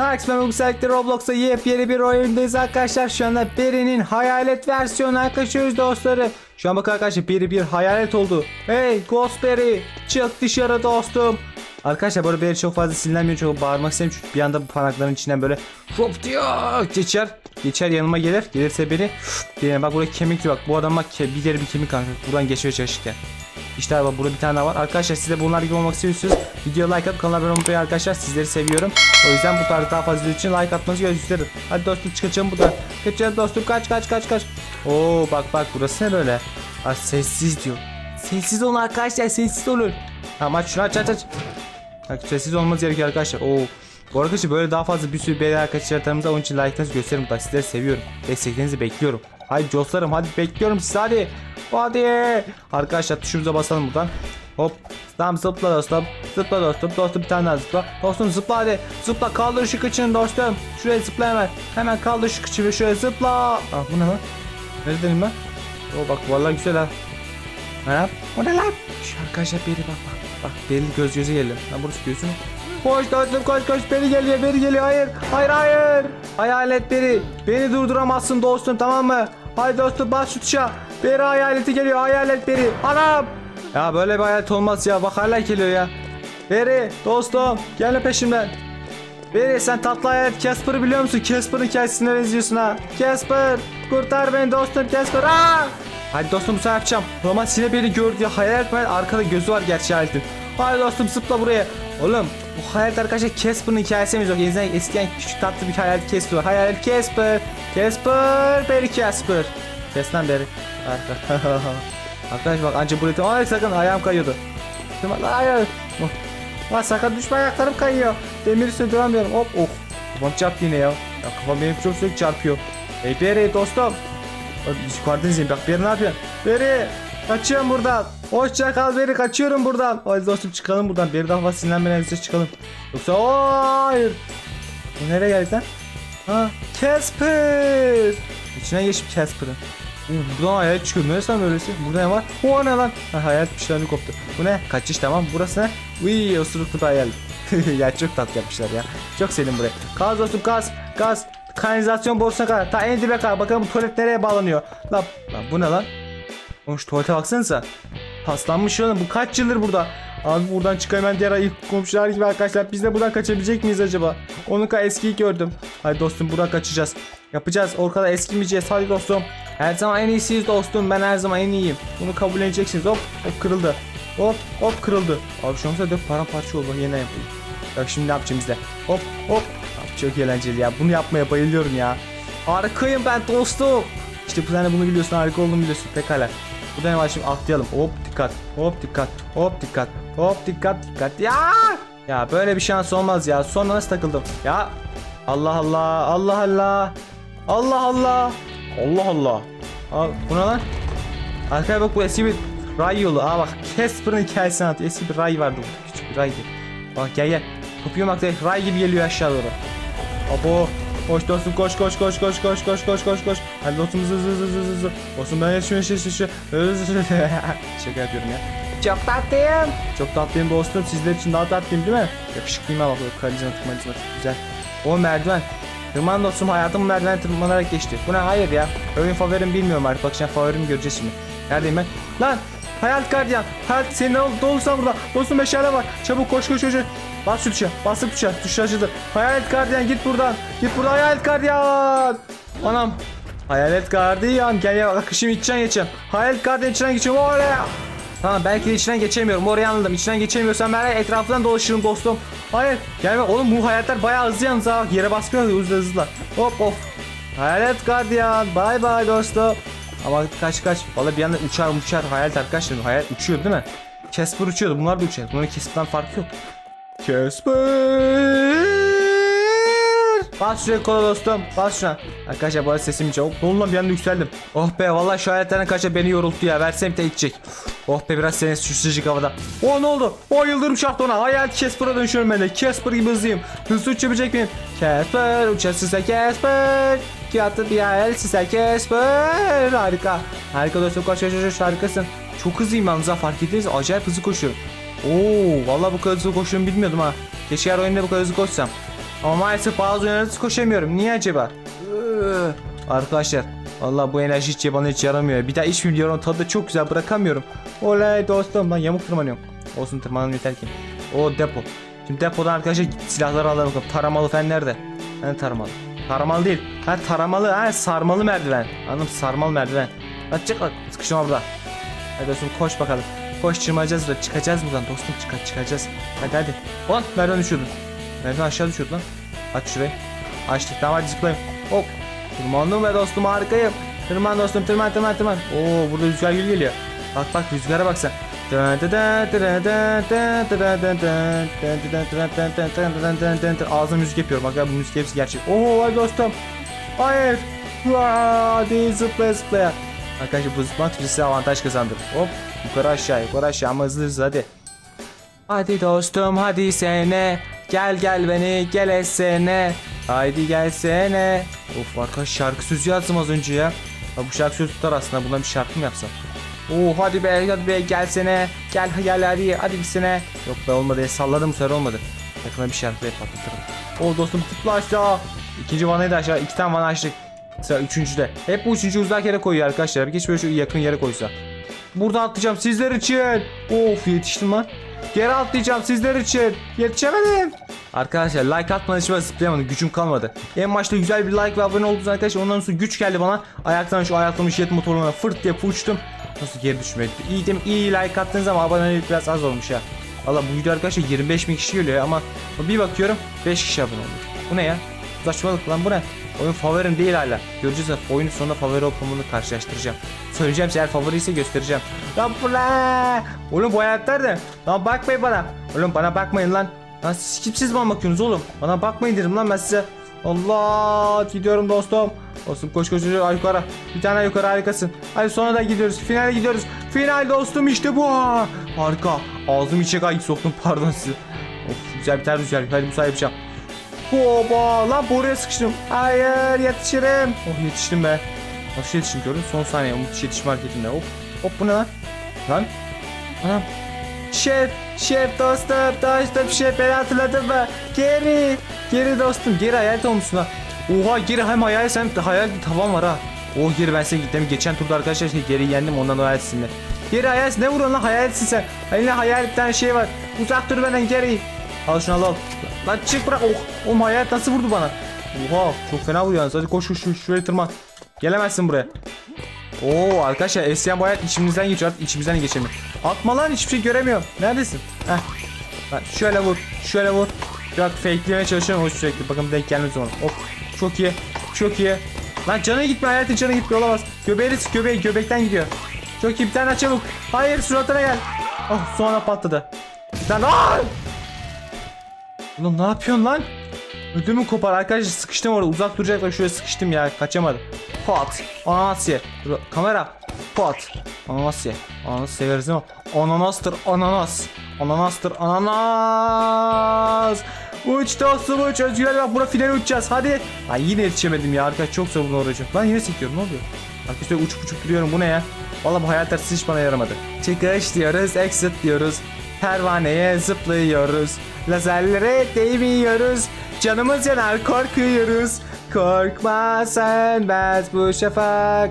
Merhaba özellikle Roblox'ta yepyeni bir oyundayız arkadaşlar. Şu anda Beri'nin hayalet versiyonuna kaçıyoruz dostları. Şu an bakın arkadaşlar Beri bir hayalet oldu. Hey Ghost Beri çık dışarı dostum. Arkadaşlar böyle Beri çok fazla sinirlenmiyor çok bağırmak istemiyorum çünkü bir anda bu parmakların içinden böyle hop diyor geçer. Geçer yanıma gelir. Gelirse beni diye bak burada kemik bak bu adam bak bir deri bir kemik kanka buradan geçmeye çalışırken. İşte abi burada bir tane daha var. Arkadaşlar siz de bunlar gibi olmak istiyorsanız video like atıp kanala abone olmayı arkadaşlar sizleri seviyorum. O yüzden bu tarz daha fazla için like atmanızı gösteririm. Hadi dostum kaçalım buradan. Kaçalım dostum kaç kaç kaç kaç. Oo bak bak burası ne böyle? Ha, sessiz diyor. Sessiz olun arkadaşlar sessiz olun. Tamam aç şunu aç aç aç. Bak sessiz olmanız gerekiyor arkadaşlar. Oo. Bu arkadaşlar böyle daha fazla bir sürü beyler arkadaşlarımıza onun için like'larınızı gösteririm. Ben sizleri seviyorum. Desteklerinizi bekliyorum. Hadi dostlarım hadi bekliyorum sizi hadi. Hadi. Arkadaşlar tuşumuza basalım buradan. Hop. Tamam zıpla dostum. Zıpla dostum. Dostum bir tane daha zıpla. Dostum zıpla hadi. Zıpla kaldır şu kıçını dostum. Şuraya zıpla hemen. Hemen kaldır şu kıçını şuraya zıpla. Ah bu ne lan? Neredeyim ben? Oo bak vallahi güzel ha. Ha? O ne lan? Şu arkadaşlar beri bak bak. Bak belli göz göze geliyor. Lan burası gözünü. Koş dostum koş koş beri geliyor beri geliyor hayır hayır hayır Hayalet beri beni durduramazsın dostum tamam mı Haydi dostum bas şu tuşa Beri hayaleti geliyor hayalet beri Anam Ya böyle bir hayalet olmaz ya bak hala geliyor ya Beri dostum gel peşimden Beri sen tatlı hayalet Casper'ı biliyor musun? Casper'ın hikayesine benziyorsun ha. Casper kurtar beni dostum Casper. Aa! Hadi dostum bu sefer yapacağım. Roman yine beni gördü ya. Hayalet var arkada gözü var gerçi hayaletin. Hadi dostum zıpla buraya. Oğlum bu hayalet arkadaşlar Casper'ın hikayesi mi yok? Eskiden, eskiden küçük tatlı bir hayalet Casper var. Hayalet Casper. Casper. Beri Casper. Kes lan beri. Arkadaş bak anca buraya. Ay sakın ayağım kayıyordu. Hayır. Lan sakın düşme ayaklarım kayıyor. Demir üstüne duramıyorum. Hop oh. Kafam çarptı yine ya. Ya kafam benim çok sürekli çarpıyor. Hey Beri dostum. Bak, Yukarıdan izleyin bak Beri ne yapıyor? Beri kaçıyorum buradan. Hoşça kal Beri kaçıyorum buradan. Hadi dostum çıkalım buradan. Beri daha fazla sinirlenmeden bize çıkalım. Yoksa hayır. Bu nereye geldik lan? Ha Casper. İçine geçip Casper'ın. Buradan hayalet çıkıyor. Neresi lan böylesi? Burada ne var? O ne lan? Ha, hayalet bir şeylerini koptu. Bu ne? Kaçış tamam. Burası ne? Uy osuruklu bir hayalet. ya çok tatlı yapmışlar ya. Çok sevdim burayı. Gaz dostum gaz. Gaz. Kanalizasyon borusuna kadar. Ta en dibe kadar. Bakalım bu tuvalet nereye bağlanıyor. Lan, lan bu ne lan? Oğlum şu tuvalete baksanıza. Paslanmış oğlum. Bu kaç yıldır burada? Abi buradan çıkayım ben diğer ayı komşular gibi arkadaşlar. Biz de buradan kaçabilecek miyiz acaba? Onun kadar eskiyi gördüm. Hadi dostum buradan kaçacağız. Yapacağız. O kadar eskimeyeceğiz. Hadi dostum. Her zaman en iyisiyiz dostum. Ben her zaman en iyiyim. Bunu kabul edeceksiniz. Hop hop kırıldı. Hop hop kırıldı. Abi şu anda dök paramparça oldu. Yine yapayım. Bak şimdi ne yapacağım izle. Hop hop. Abi çok eğlenceli ya. Bunu yapmaya bayılıyorum ya. Harikayım ben dostum. İşte bu sene bunu biliyorsun. Harika olduğunu biliyorsun. Pekala. Bu da ne var şimdi atlayalım. Hop dikkat. Hop dikkat. Hop dikkat. Hop dikkat dikkat. Ya! Ya böyle bir şans olmaz ya. Sonra nasıl takıldım? Ya Allah Allah. Allah Allah. Allah Allah. Allah Allah. Aa, bu ne lan? Arkaya bak bu eski bir ray yolu. Aa bak Casper'ın hikayesini anlatıyor. Eski bir ray vardı bu. Küçük bir raydı. Bak gel gel. Bak direkt ray gibi geliyor aşağı doğru. Abo. Koş dostum koş koş koş koş koş koş koş koş koş. Hadi dostum hızlı hızlı hızlı hızlı hızlı. Dostum ben yaşıyorum yaşıyorum yaşıyorum. Şaka yapıyorum ya. Çok tatlıyım. Çok tatlıyım dostum. Sizler için daha tatlıyım değil mi? Yakışıklıyım ama bak. Karizma tıkmacı var. Güzel. O merdiven. Tırman dostum hayatım merdiven tırmanarak geçti. Bu ne? Hayır ya. Oyun favorim bilmiyorum artık. Bak şimdi favorimi göreceğiz şimdi. Neredeyim ben? Lan! Hayat gardiyan. Hayat senin ol dolursan burada. Dostum meşale var. Çabuk koş koş koş. Bas şu tuşa. Basıp tuşa. Tuş acıdı. Hayalet gardiyan git buradan. Git buradan hayalet gardiyan. Anam. Hayalet gardiyan. Gel ya. Bak şimdi içinden geçeceğim. Hayalet gardiyan içinden geçiyorum. Oraya. Tamam belki de içinden geçemiyorum. Orayı anladım. İçinden geçemiyorsam ben etrafından dolaşırım dostum. Hayır. Gelme. Oğlum bu hayaletler bayağı hızlı yalnız ha. Yere basmıyor hızlı hızlı. Hop hop. Hayalet gardiyan. Bay bay dostum. Ama kaç kaç. Valla bir anda uçar uçar hayalet arkadaşlar. Hayalet uçuyor değil mi? Casper uçuyordu. Bunlar da uçuyor. Bunların Casper'dan farkı yok. Casper. Bas şuraya kola dostum. Bas şuna. Arkadaşlar bu arada sesim çok. Ne lan bir anda yükseldim. Oh be vallahi şu hayaletlerden kaça beni yorulttu ya. Versem de içecek. Oh be biraz seni şu sıcak havada. Oh ne oldu? Oh yıldırım şahtı ona. Hayalet Casper'a dönüşüyorum ben de. Casper gibi hızlıyım. Hızlı uçabilecek miyim? Casper uçasın sen Casper. Kağıtlı bir hayal size Casper. Harika. Harika dostum koş koş koş harikasın. Çok hızlıyım yalnız fark ettiniz? Acayip hızlı koşuyorum. Oo vallahi bu kadar hızlı koşuyorum bilmiyordum ha. Keşke her oyunda bu kadar hızlı koşsam. Ama maalesef bazı oyunlarda koşamıyorum. Niye acaba? Arkadaşlar Valla bu enerji hiç bana hiç yaramıyor. Bir daha içmeyeyim diyorum tadı çok güzel bırakamıyorum. Olay dostum lan yamuk tırmanıyorum. Olsun tırmanalım yeter ki. O depo. Şimdi depodan arkadaşlar silahları alalım bakalım. Taramalı fen nerede? Hani taramalı. Taramalı değil. Ha taramalı ha sarmalı merdiven. Anladım sarmalı merdiven. Hadi çık bak sıkıştım abla. Hadi dostum koş bakalım. Koş çıkacağız da çıkacağız buradan dostum çık çıkacağız. Hadi hadi. Lan merdiven düşüyordu. Merdiven aşağı düşüyordu lan. Aç şurayı. Açtık tamam hadi zıplayayım. Hop. Tırmandım be dostum harikayım. Tırman dostum tırman tırman tırman. Oo burada rüzgar gül geliyor. Bak bak rüzgara bak sen. Ağzına müzik yapıyorum. Bak ya bu müzik hepsi gerçek. Oo vay dostum. Hayır. Hadi zıplaya zıplaya. Arkadaşlar bu zıplama size avantaj kazandırır. Hop yukarı aşağı yukarı aşağı ama hızlı hızlı hadi. Hadi dostum hadi sene. Gel gel beni gel esene. Haydi gelsene. Of arkadaş şarkı sözü yazdım az önce ya. Ha, bu şarkı sözü tutar aslında. Bundan bir şarkı mı yapsam? Oo hadi be hadi be gelsene. Gel gel hadi hadi gitsene. Yok be olmadı. Salladım sefer olmadı. Yakına bir şarkı hep patlatırım. Oo dostum tıkla aşağı. İkinci vanayı da aşağı. iki tane vana açtık. Sıra üçüncüde. Hep bu üçüncü uzak yere koyuyor arkadaşlar. Bir geç böyle yakın yere koysa. Burada atlayacağım sizler için. Of yetiştim lan. Geri atlayacağım sizler için. Yetişemedim. Arkadaşlar like atmadan hiç zıplayamadım. Gücüm kalmadı. En başta güzel bir like ve abone oldunuz arkadaşlar. Ondan sonra güç geldi bana. Ayaktan şu ayaklanmış jet motoruna fırt diye uçtum. Nasıl geri düşmedi? İyi değil mi? İyi like attığınız ama abonelik biraz az olmuş ya. Valla bu video arkadaşlar 25 bin kişi geliyor ama bir bakıyorum 5 kişi abone olmuş. Bu ne ya? Saçmalık lan bu ne? Oyun favorim değil hala. Göreceğiz oyunun sonunda favori olup karşılaştıracağım. Söyleyeceğim eğer favori ise göstereceğim. Lan bu ne? Oğlum bu hayatlar da. Lan bakmayın bana. Oğlum bana bakmayın lan. Lan siz kimsiz bana bakıyorsunuz oğlum? Bana bakmayın dedim lan ben size. Allah gidiyorum dostum. Dostum koş koş koş yukarı. Bir tane yukarı harikasın. Hadi sonra da gidiyoruz. Finale gidiyoruz. Final dostum işte bu. Harika. Ağzım içe kayık soktum pardon size. Of güzel bir tane rüzgar. Hadi bu sayı yapacağım. Hoba lan buraya sıkıştım. Hayır yetişirim. Oh yetiştim be. Nasıl yetiştim gördün Son saniye umut yetişme hareketinde. Hop hop bu ne lan? Lan. Anam. Şef, şef dostum, dostum şef beni hatırladın mı? Geri, geri dostum, geri hayalet olmuşsun ha. Oha geri hem hayalet hem hayalet bir tavan var ha. Oh geri ben seni gittim. Geçen turda arkadaşlar şey, geri yendim ondan hayaletsin de. Geri hayalet ne vuruyorsun lan hayaletsin sen. Eline hayalet tane şey var. Uzak dur benden geri. Al şunu al al. Lan çık bırak. Oh, oğlum hayalet nasıl vurdu bana? Oha çok fena vuruyor Hadi koş koş koş şuraya tırman. Gelemezsin buraya. Oo arkadaşlar esyan bayağı içimizden geçiyor artık içimizden geçemiyor. Atma lan hiçbir şey göremiyorum. Neredesin? Heh. Bak şöyle vur. Şöyle vur. Bak fakelemeye çalışıyorum o sürekli. Bakın denk gelmez ona. Hop. Çok iyi. Çok iyi. Lan canı gitme hayatın canı gitmiyor olamaz. Göbeği göbeği göbekten gidiyor. Çok iyi bir tane çabuk. Hayır suratına gel. Oh sonra patladı. Lan ay! Ulan ne yapıyorsun lan? Ödümü kopar arkadaşlar sıkıştım orada uzak duracaklar şöyle sıkıştım ya kaçamadım. Pot. Ananas ye. Dur, kamera. Pot. Ananas ye. Ananas severiz mi? Ananastır ananas. Ananastır ananas. Uç dostum uç. Özgür bak bura finale uçacağız. Hadi. Ay yine yetişemedim ya arkadaş çok sabırlı olacak. Lan yine sekiyorum ne oluyor? Arkadaşlar uçup uçup duruyorum bu ne ya? Valla bu hayal tersi hiç bana yaramadı. Çıkış diyoruz, exit diyoruz. Pervaneye zıplıyoruz. Lazerlere değmiyoruz. Canımız yanar korkuyoruz. Korkma sönmez bu şafak.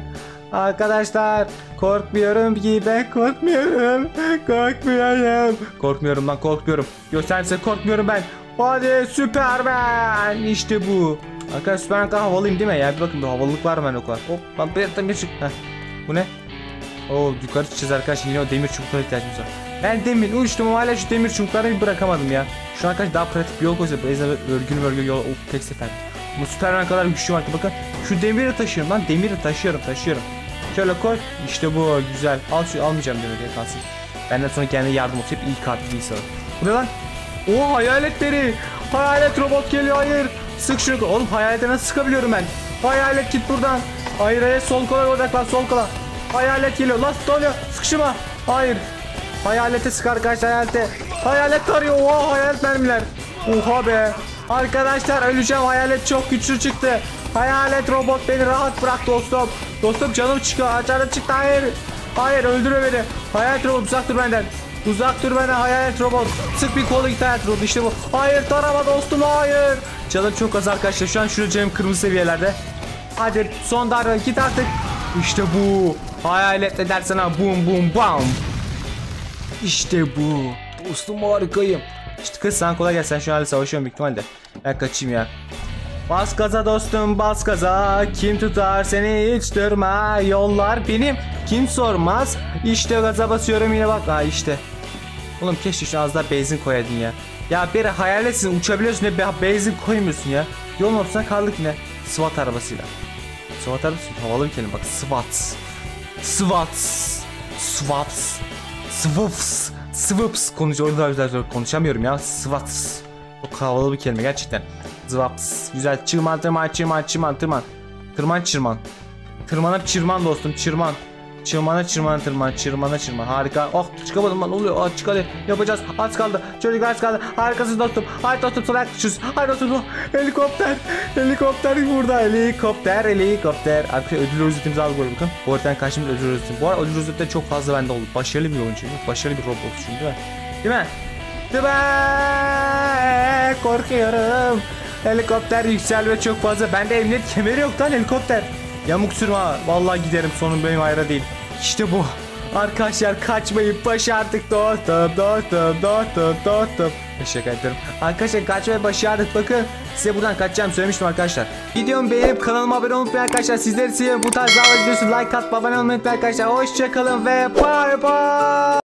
Arkadaşlar korkmuyorum ben korkmuyorum. Korkmuyorum. Korkmuyorum lan korkmuyorum. Gösterse korkmuyorum ben. Hadi Süpermen. İşte bu. Arkadaşlar Süpermen havalıyım değil mi ya? Bir bakın bir havalılık var mı ben o kadar. Hop lan bir yerden bir çık. Heh. Bu ne? Oo yukarı çıkacağız arkadaşlar. Yine o demir çubuklara ihtiyacımız var. Ben demin uçtum ama hala şu demir çubuklarını bir bırakamadım ya. Şu an arkadaş daha pratik bir yol koysa. Blaze'e örgülü örgülü yol. Of tek sefer. Bu Superman kadar güçlü var ki bakın. Şu demiri taşıyorum lan. Demiri taşıyorum taşıyorum. Şöyle koy. İşte bu güzel. Al şu almayacağım demiri kalsın. Benden sonra kendi yardım olsun. Hep iyi kalpli bir insanım. Bu ne lan? Oo hayaletleri. Hayalet robot geliyor hayır. Sık şunu. Oğlum hayalete nasıl sıkabiliyorum ben? Hayalet git buradan. Hayır hayır sol kola odaklan sol kola. Hayalet geliyor. Lan doluyor. Sıkışma. Hayır. Hayalete sık arkadaşlar hayalete. Hayalet tarıyor. Oha hayalet mermiler. Oha be. Arkadaşlar öleceğim. Hayalet çok güçlü çıktı. Hayalet robot beni rahat bırak dostum. Dostum canım çıkıyor. Canım çıktı. Hayır. Hayır öldürme beni. Hayalet robot uzak dur benden. Uzak dur benden hayalet robot. Sık bir kolu git hayalet robot. İşte bu. Hayır tarama dostum hayır. Canım çok az arkadaşlar. Şu an şurada canım kırmızı seviyelerde. Hadi son darbe git artık. İşte bu. Hayalet edersen ha bum bum bam. İşte bu. Dostum harikayım. İşte kız sen kolay gelsin. Şu hala savaşıyorum büyük ihtimalle. Ben kaçayım ya. Bas gaza dostum bas gaza. Kim tutar seni hiç durma Yollar benim. Kim sormaz? İşte gaza basıyorum yine bak. Ha işte. Oğlum keşke şu az daha benzin koyaydın ya. Ya bir hayal etsin uçabiliyorsun be- benzin koymuyorsun ya. Yolun ortasına kaldık yine. SWAT arabasıyla. SWAT arabası havalı bir kelime. Bak SWAT SWAT SWAT SWAT SWAT konuşuyorum daha güzel konuşamıyorum ya SWAT Çok havalı bir kelime gerçekten Zvaps. Güzel. Çırman tırman çırman çırman tırman. Tırman çırman. Tırmanıp çırman dostum çırman. Çırmana çırmana tırman çırmana çırman harika. Oh çıkamadım lan oluyor? Ah çık hadi yapacağız. Az kaldı. Çocuk az kaldı. Harikasın dostum. Haydi dostum sana yaklaşıyoruz haydi dostum oh, helikopter. Helikopter burada. Helikopter helikopter. Arkadaşlar ödül rozetimizi aldık burada bakın bu haritanın karşımda ödül rozetim bu arada ödül rozetleri çok fazla bende oldu. Başarılı bir oyuncuyum başarılı bir robotçuyum değil mi? Değil mi? Değil mi? Korkuyorum. Helikopter yükselme çok fazla. Bende emniyet kemeri yok lan helikopter. Yamuk sürme. Vallahi giderim sonun benim hayra değil. İşte bu. Arkadaşlar kaçmayı başardık dostum dostum dostum dostum. Teşekkür ederim. Arkadaşlar kaçmayı başardık bakın. Size buradan kaçacağım söylemiştim arkadaşlar. Videomu beğenip kanalıma abone olmayı unutmayın arkadaşlar. Sizleri seviyorum. Bu tarz daha videosu like at abone olmayı unutmayın arkadaşlar. Hoşçakalın ve bay bay.